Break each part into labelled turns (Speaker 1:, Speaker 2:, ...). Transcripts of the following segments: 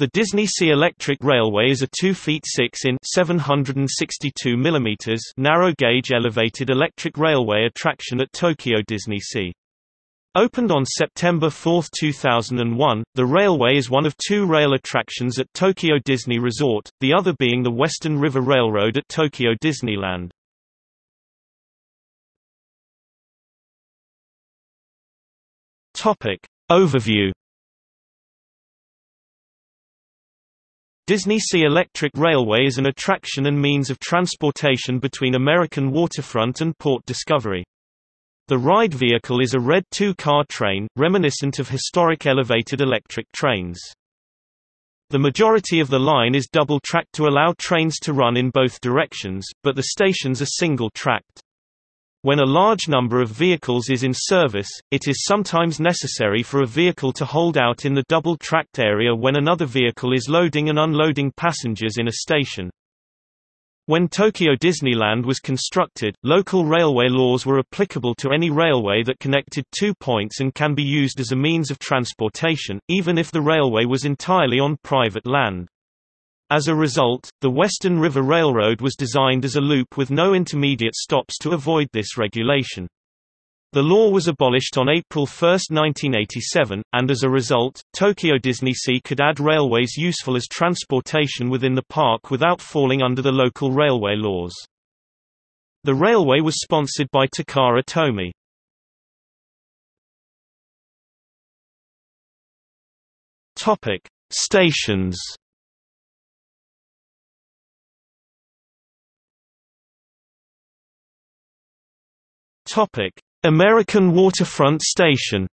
Speaker 1: The DisneySea Electric Railway is a 2 feet 6 in 762 mm narrow-gauge elevated electric railway attraction at Tokyo DisneySea. Opened on September 4, 2001, the railway is one of two rail attractions at Tokyo Disney Resort, the other being the Western River Railroad at Tokyo Disneyland. Overview DisneySea Electric Railway is an attraction and means of transportation between American waterfront and Port Discovery. The ride vehicle is a red two-car train, reminiscent of historic elevated electric trains. The majority of the line is double-tracked to allow trains to run in both directions, but the stations are single-tracked. When a large number of vehicles is in service, it is sometimes necessary for a vehicle to hold out in the double-tracked area when another vehicle is loading and unloading passengers in a station. When Tokyo Disneyland was constructed, local railway laws were applicable to any railway that connected two points and can be used as a means of transportation, even if the railway was entirely on private land. As a result, the Western River Railroad was designed as a loop with no intermediate stops to avoid this regulation. The law was abolished on April 1, 1987, and as a result, Tokyo DisneySea could add railways useful as transportation within the park without falling under the local railway laws. The railway was sponsored by Takara Tomy. Stations Topic: American Waterfront Station.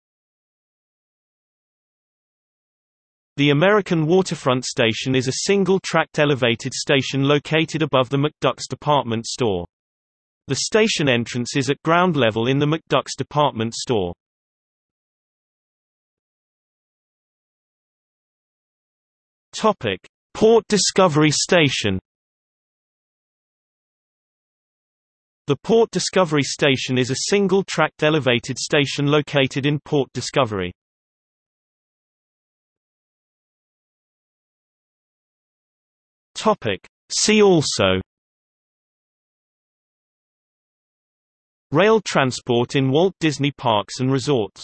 Speaker 1: The American Waterfront Station is a single-tracked elevated station located above the McDuck's department store. The station entrance is at ground level in the McDuck's department store. Topic: Port Discovery Station. The Port Discovery Station is a single-tracked elevated station located in Port Discovery. See also. Rail transport in Walt Disney Parks and Resorts